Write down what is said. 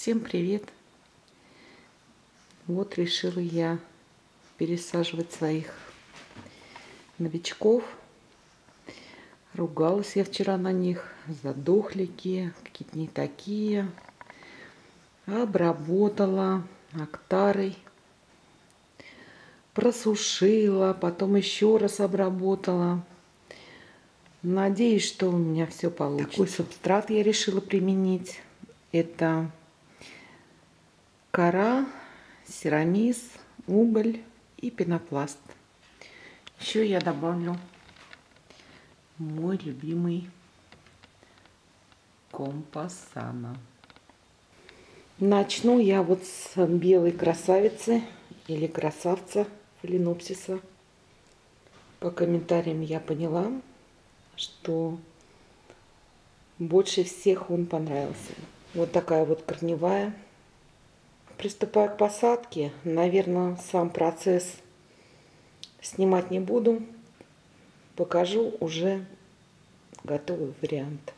Всем привет! Вот решила я пересаживать своих новичков. Ругалась я вчера на них, задохлики, какие-то не такие. Обработала актарой, просушила, потом еще раз обработала. Надеюсь, что у меня все получится. Такой субстрат я решила применить. Это кора, серамис, уголь и пенопласт. Еще я добавлю мой любимый компасана. Начну я вот с белой красавицы или красавца фаленопсиса. По комментариям я поняла, что больше всех он понравился. Вот такая вот корневая Приступаю к посадке. Наверное, сам процесс снимать не буду. Покажу уже готовый вариант.